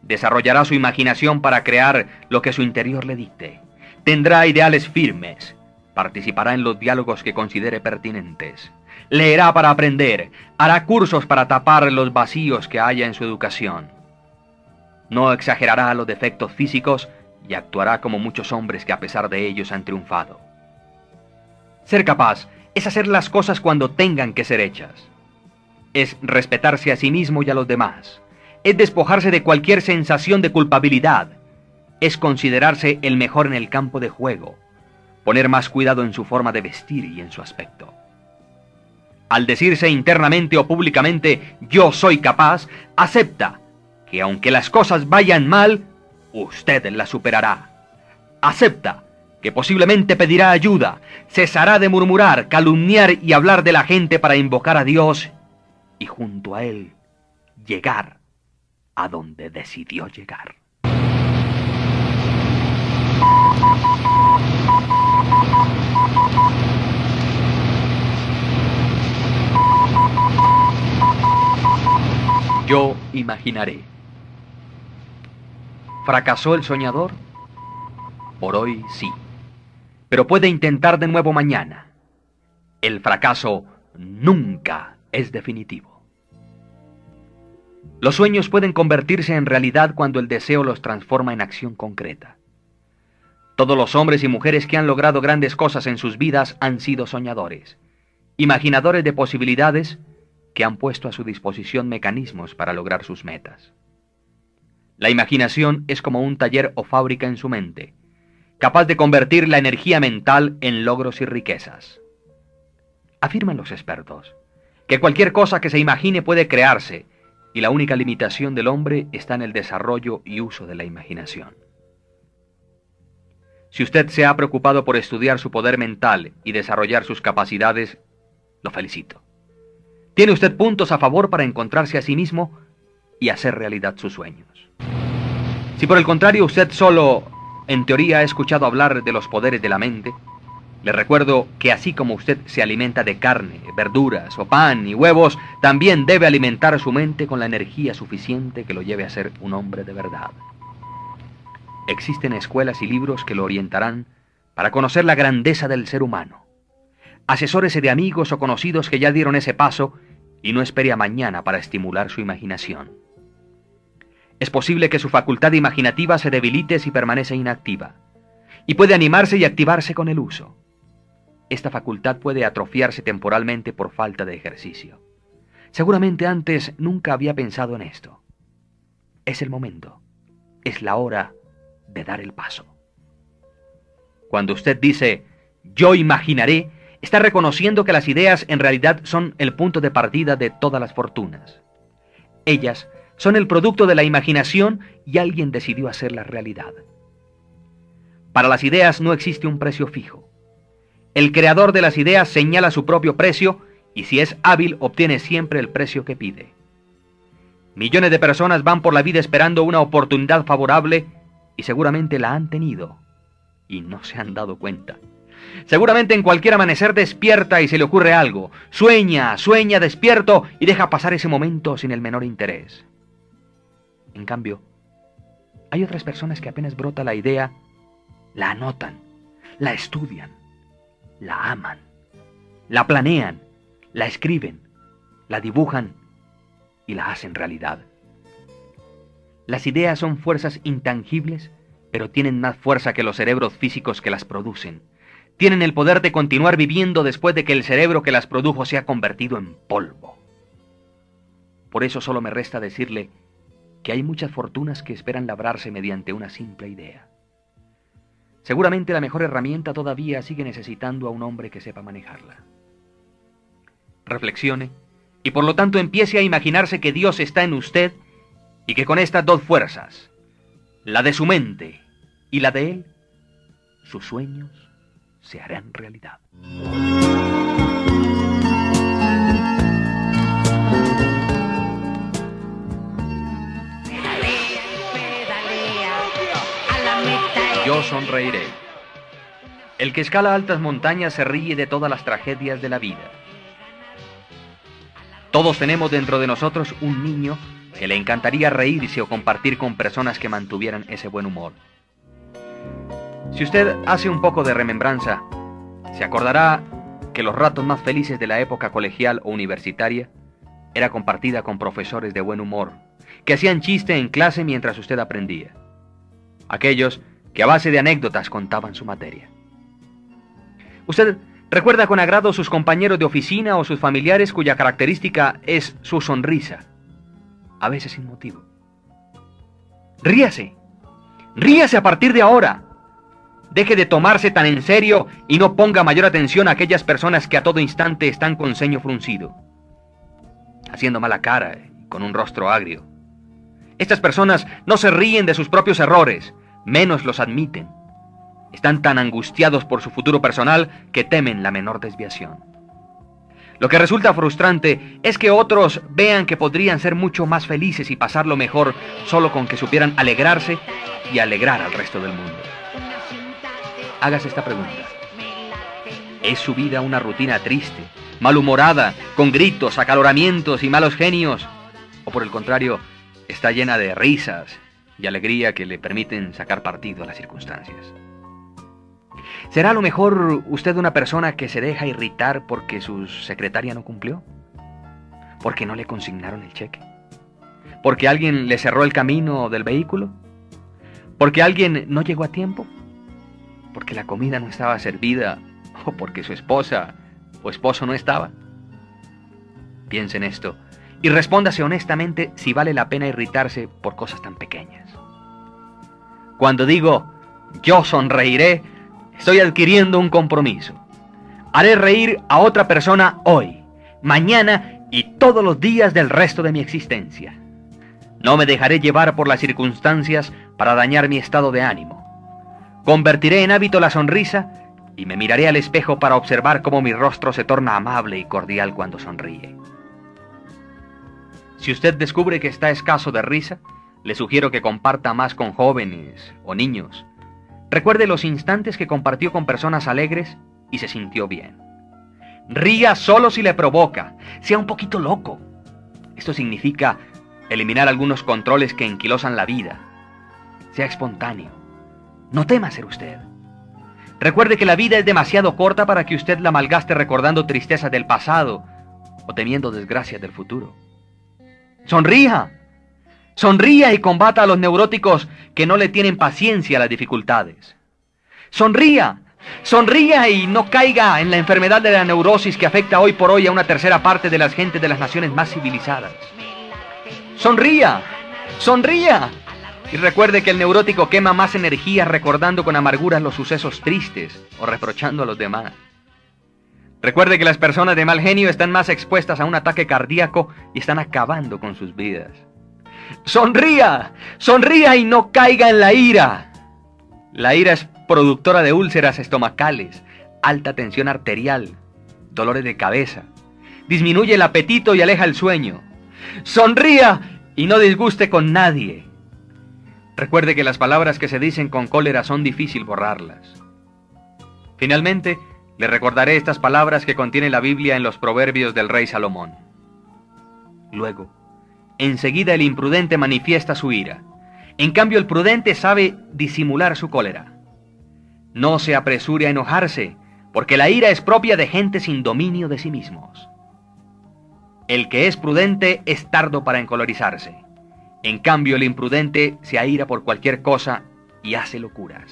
Desarrollará su imaginación para crear lo que su interior le dicte. Tendrá ideales firmes. Participará en los diálogos que considere pertinentes. Leerá para aprender. Hará cursos para tapar los vacíos que haya en su educación. No exagerará los defectos físicos y actuará como muchos hombres que a pesar de ellos han triunfado. Ser capaz es hacer las cosas cuando tengan que ser hechas es respetarse a sí mismo y a los demás, es despojarse de cualquier sensación de culpabilidad, es considerarse el mejor en el campo de juego, poner más cuidado en su forma de vestir y en su aspecto. al decirse internamente o públicamente yo soy capaz, acepta que aunque las cosas vayan mal, usted las superará. Acepta que posiblemente pedirá ayuda, cesará de murmurar, calumniar y hablar de la gente para invocar a Dios y junto a Él llegar a donde decidió llegar. Yo imaginaré. ¿Fracasó el soñador? Por hoy sí. Pero puede intentar de nuevo mañana. El fracaso nunca es definitivo. Los sueños pueden convertirse en realidad cuando el deseo los transforma en acción concreta. Todos los hombres y mujeres que han logrado grandes cosas en sus vidas han sido soñadores, imaginadores de posibilidades que han puesto a su disposición mecanismos para lograr sus metas. La imaginación es como un taller o fábrica en su mente, capaz de convertir la energía mental en logros y riquezas. Afirman los expertos que cualquier cosa que se imagine puede crearse y la única limitación del hombre está en el desarrollo y uso de la imaginación. Si usted se ha preocupado por estudiar su poder mental y desarrollar sus capacidades, lo felicito. Tiene usted puntos a favor para encontrarse a sí mismo y hacer realidad sus sueños. Si por el contrario usted solo, en teoría, ha escuchado hablar de los poderes de la mente, le recuerdo que así como usted se alimenta de carne, verduras o pan y huevos, también debe alimentar su mente con la energía suficiente que lo lleve a ser un hombre de verdad. Existen escuelas y libros que lo orientarán para conocer la grandeza del ser humano. Asesórese de amigos o conocidos que ya dieron ese paso y no espere a mañana para estimular su imaginación. Es posible que su facultad imaginativa se debilite si permanece inactiva, y puede animarse y activarse con el uso. Esta facultad puede atrofiarse temporalmente por falta de ejercicio. Seguramente antes nunca había pensado en esto. Es el momento, es la hora de dar el paso. Cuando usted dice, yo imaginaré, está reconociendo que las ideas en realidad son el punto de partida de todas las fortunas. Ellas son el producto de la imaginación y alguien decidió hacerlas realidad. Para las ideas no existe un precio fijo. El creador de las ideas señala su propio precio y si es hábil obtiene siempre el precio que pide. Millones de personas van por la vida esperando una oportunidad favorable y seguramente la han tenido y no se han dado cuenta. Seguramente en cualquier amanecer despierta y se le ocurre algo. Sueña, sueña despierto y deja pasar ese momento sin el menor interés. En cambio, hay otras personas que apenas brota la idea, la anotan, la estudian, la aman, la planean, la escriben, la dibujan y la hacen realidad. Las ideas son fuerzas intangibles, pero tienen más fuerza que los cerebros físicos que las producen. Tienen el poder de continuar viviendo después de que el cerebro que las produjo se ha convertido en polvo. Por eso solo me resta decirle que hay muchas fortunas que esperan labrarse mediante una simple idea. Seguramente la mejor herramienta todavía sigue necesitando a un hombre que sepa manejarla. Reflexione y por lo tanto empiece a imaginarse que Dios está en usted y que con estas dos fuerzas, la de su mente y la de Él, sus sueños se harán realidad. Yo sonreiré. El que escala altas montañas se ríe de todas las tragedias de la vida. Todos tenemos dentro de nosotros un niño que le encantaría reírse o compartir con personas que mantuvieran ese buen humor. Si usted hace un poco de remembranza, se acordará que los ratos más felices de la época colegial o universitaria era compartida con profesores de buen humor, que hacían chiste en clase mientras usted aprendía. Aquellos que a base de anécdotas contaban su materia. Usted recuerda con agrado sus compañeros de oficina o sus familiares cuya característica es su sonrisa, a veces sin motivo. Ríase, ríase a partir de ahora. deje de tomarse tan en serio y no ponga mayor atención a aquellas personas que a todo instante están con ceño fruncido, haciendo mala cara y con un rostro agrio. Estas personas no se ríen de sus propios errores, menos los admiten. Están tan angustiados por su futuro personal que temen la menor desviación. Lo que resulta frustrante es que otros vean que podrían ser mucho más felices y pasarlo mejor solo con que supieran alegrarse y alegrar al resto del mundo. Hágase esta pregunta. ¿Es su vida una rutina triste, malhumorada, con gritos, acaloramientos y malos genios? ¿O por el contrario, está llena de risas y alegría que le permiten sacar partido a las circunstancias? ¿Será a lo mejor usted una persona que se deja irritar porque su secretaria no cumplió? ¿Porque no le consignaron el cheque? ¿Porque alguien le cerró el camino del vehículo? ¿Porque alguien no llegó a tiempo? ¿Porque la comida no estaba servida? ¿O porque su esposa o esposo no estaba? Piense en esto y respóndase honestamente si vale la pena irritarse por cosas tan pequeñas. Cuando digo yo sonreiré, Estoy adquiriendo un compromiso. Haré reír a otra persona hoy, mañana y todos los días del resto de mi existencia. No me dejaré llevar por las circunstancias para dañar mi estado de ánimo. Convertiré en hábito la sonrisa y me miraré al espejo para observar cómo mi rostro se torna amable y cordial cuando sonríe. Si usted descubre que está escaso de risa, le sugiero que comparta más con jóvenes o niños Recuerde los instantes que compartió con personas alegres y se sintió bien. Ría solo si le provoca, sea un poquito loco. Esto significa eliminar algunos controles que enquilosan la vida. Sea espontáneo. No tema ser usted. Recuerde que la vida es demasiado corta para que usted la malgaste recordando tristezas del pasado o temiendo desgracias del futuro. Sonría. Sonría y combata a los neuróticos que no le tienen paciencia a las dificultades. Sonría, sonría y no caiga en la enfermedad de la neurosis que afecta hoy por hoy a una tercera parte de las gentes de las naciones más civilizadas. Sonría, sonría. Y recuerde que el neurótico quema más energía recordando con amargura los sucesos tristes o reprochando a los demás. Recuerde que las personas de mal genio están más expuestas a un ataque cardíaco y están acabando con sus vidas. Sonría, sonría y no caiga en la ira. La ira es productora de úlceras estomacales, alta tensión arterial, dolores de cabeza. Disminuye el apetito y aleja el sueño. Sonría y no disguste con nadie. Recuerde que las palabras que se dicen con cólera son difícil borrarlas. Finalmente, le recordaré estas palabras que contiene la Biblia en los proverbios del rey Salomón. Luego, enseguida el imprudente manifiesta su ira. En cambio, el prudente sabe disimular su cólera. No se apresure a enojarse, porque la ira es propia de gente sin dominio de sí mismos. El que es prudente es tardo para encolorizarse. En cambio, el imprudente se aira por cualquier cosa y hace locuras.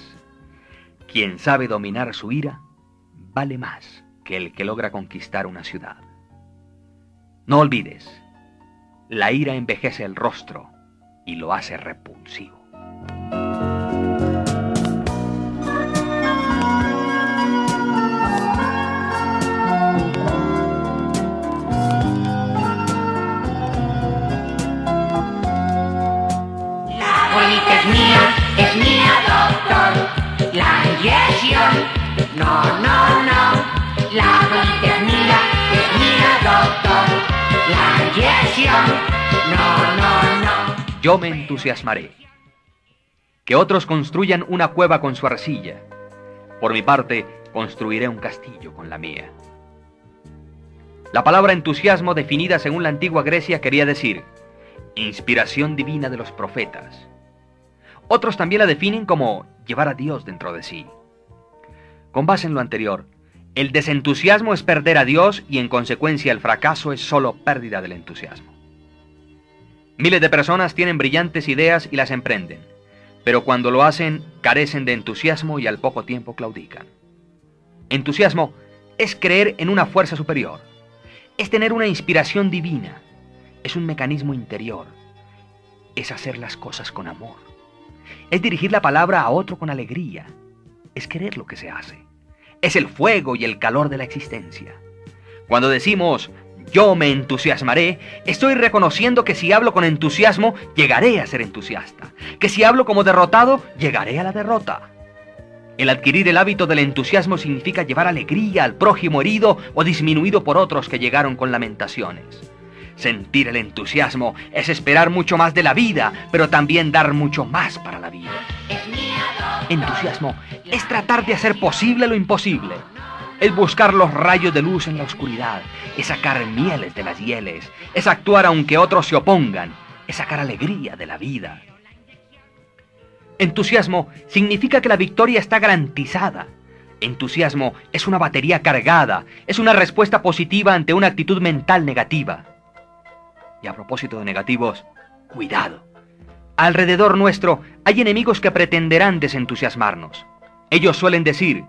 Quien sabe dominar su ira vale más que el que logra conquistar una ciudad. No olvides, la ira envejece el rostro y lo hace repulsivo. Yo me entusiasmaré. Que otros construyan una cueva con su arcilla. Por mi parte, construiré un castillo con la mía. La palabra entusiasmo, definida según la antigua Grecia, quería decir inspiración divina de los profetas. Otros también la definen como llevar a Dios dentro de sí. Con base en lo anterior, el desentusiasmo es perder a Dios y en consecuencia el fracaso es solo pérdida del entusiasmo. Miles de personas tienen brillantes ideas y las emprenden, pero cuando lo hacen carecen de entusiasmo y al poco tiempo claudican. Entusiasmo es creer en una fuerza superior, es tener una inspiración divina, es un mecanismo interior, es hacer las cosas con amor, es dirigir la palabra a otro con alegría, es querer lo que se hace. Es el fuego y el calor de la existencia. Cuando decimos yo me entusiasmaré, estoy reconociendo que si hablo con entusiasmo, llegaré a ser entusiasta. Que si hablo como derrotado, llegaré a la derrota. El adquirir el hábito del entusiasmo significa llevar alegría al prójimo herido o disminuido por otros que llegaron con lamentaciones. Sentir el entusiasmo es esperar mucho más de la vida, pero también dar mucho más para la vida. Entusiasmo es tratar de hacer posible lo imposible. Es buscar los rayos de luz en la oscuridad, es sacar mieles de las hieles, es actuar aunque otros se opongan, es sacar alegría de la vida. Entusiasmo significa que la victoria está garantizada. Entusiasmo es una batería cargada, es una respuesta positiva ante una actitud mental negativa. Y a propósito de negativos, cuidado. Alrededor nuestro hay enemigos que pretenderán desentusiasmarnos. Ellos suelen decir,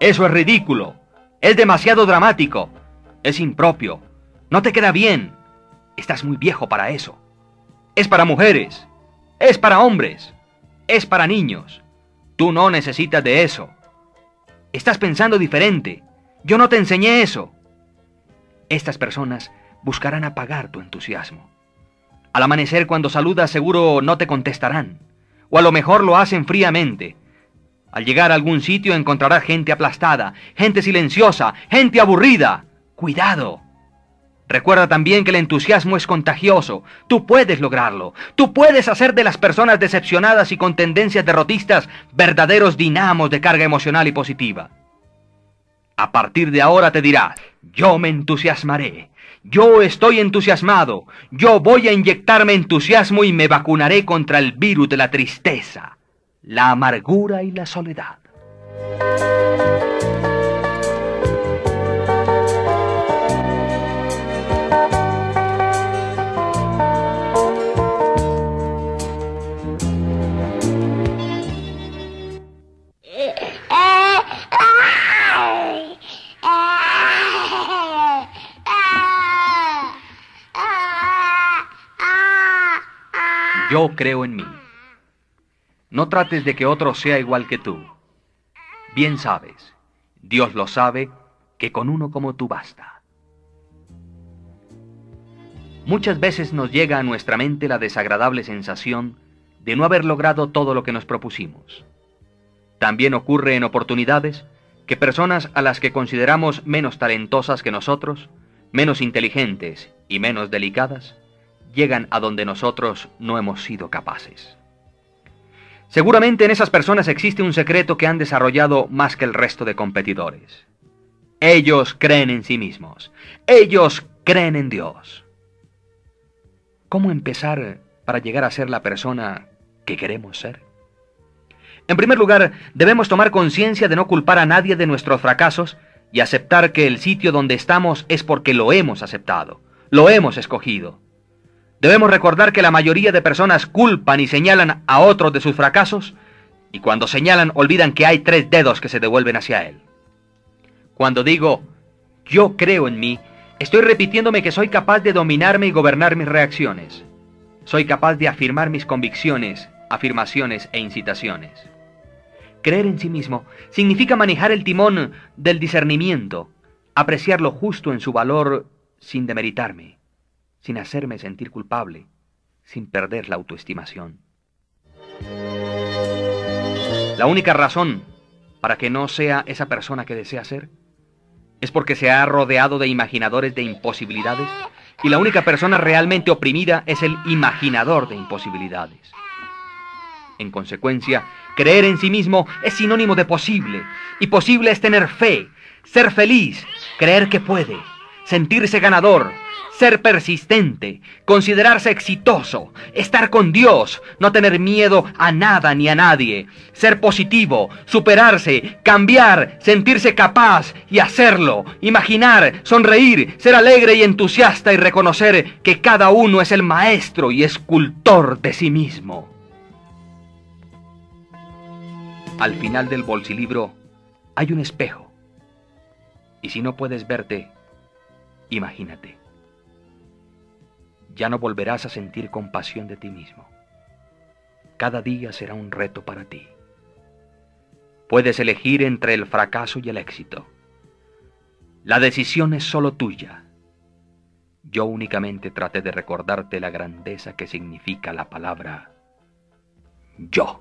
eso es ridículo, es demasiado dramático, es impropio, no te queda bien, estás muy viejo para eso. Es para mujeres, es para hombres es para niños. Tú no necesitas de eso. Estás pensando diferente. Yo no te enseñé eso. Estas personas buscarán apagar tu entusiasmo. Al amanecer cuando saludas seguro no te contestarán. O a lo mejor lo hacen fríamente. Al llegar a algún sitio encontrarás gente aplastada, gente silenciosa, gente aburrida. Cuidado. Recuerda también que el entusiasmo es contagioso. Tú puedes lograrlo. Tú puedes hacer de las personas decepcionadas y con tendencias derrotistas verdaderos dinamos de carga emocional y positiva. A partir de ahora te dirás, yo me entusiasmaré. Yo estoy entusiasmado. Yo voy a inyectarme entusiasmo y me vacunaré contra el virus de la tristeza, la amargura y la soledad. Yo creo en mí. No trates de que otro sea igual que tú. Bien sabes, Dios lo sabe, que con uno como tú basta. Muchas veces nos llega a nuestra mente la desagradable sensación de no haber logrado todo lo que nos propusimos. También ocurre en oportunidades que personas a las que consideramos menos talentosas que nosotros, menos inteligentes y menos delicadas, llegan a donde nosotros no hemos sido capaces. Seguramente en esas personas existe un secreto que han desarrollado más que el resto de competidores. Ellos creen en sí mismos. Ellos creen en Dios. ¿Cómo empezar para llegar a ser la persona que queremos ser? En primer lugar, debemos tomar conciencia de no culpar a nadie de nuestros fracasos y aceptar que el sitio donde estamos es porque lo hemos aceptado, lo hemos escogido. Debemos recordar que la mayoría de personas culpan y señalan a otros de sus fracasos, y cuando señalan olvidan que hay tres dedos que se devuelven hacia él. Cuando digo, yo creo en mí, estoy repitiéndome que soy capaz de dominarme y gobernar mis reacciones. Soy capaz de afirmar mis convicciones, afirmaciones e incitaciones. Creer en sí mismo significa manejar el timón del discernimiento, apreciar lo justo en su valor sin demeritarme sin hacerme sentir culpable, sin perder la autoestimación. La única razón para que no sea esa persona que desea ser es porque se ha rodeado de imaginadores de imposibilidades y la única persona realmente oprimida es el imaginador de imposibilidades. En consecuencia, creer en sí mismo es sinónimo de posible, y posible es tener fe, ser feliz, creer que puede, sentirse ganador, ser persistente, considerarse exitoso, estar con Dios, no tener miedo a nada ni a nadie, ser positivo, superarse, cambiar, sentirse capaz y hacerlo, imaginar, sonreír, ser alegre y entusiasta y reconocer que cada uno es el maestro y escultor de sí mismo. Al final del bolsilibro hay un espejo. Y si no puedes verte, imagínate ya no volverás a sentir compasión de ti mismo. Cada día será un reto para ti. Puedes elegir entre el fracaso y el éxito. La decisión es solo tuya. Yo únicamente traté de recordarte la grandeza que significa la palabra yo.